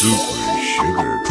Super Sugar